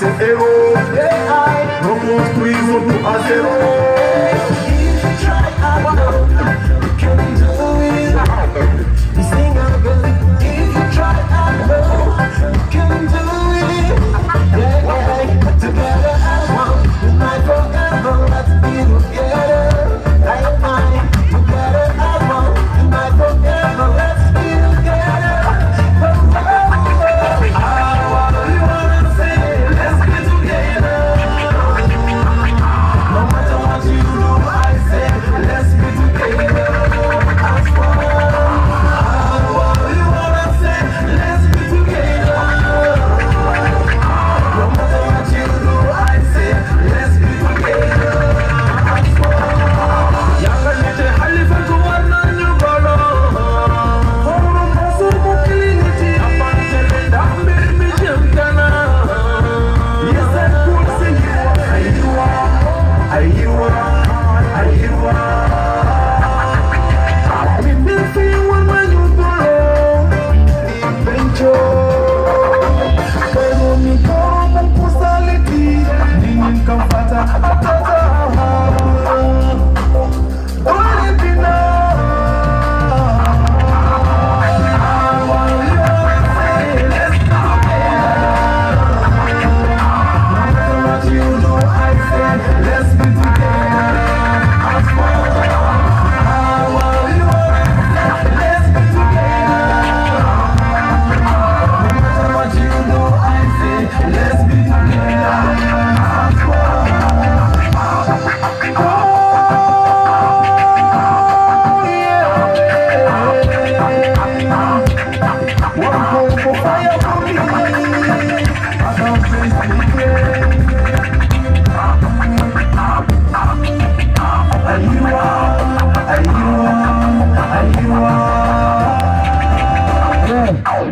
No héros Reconstruisons-nous à zéro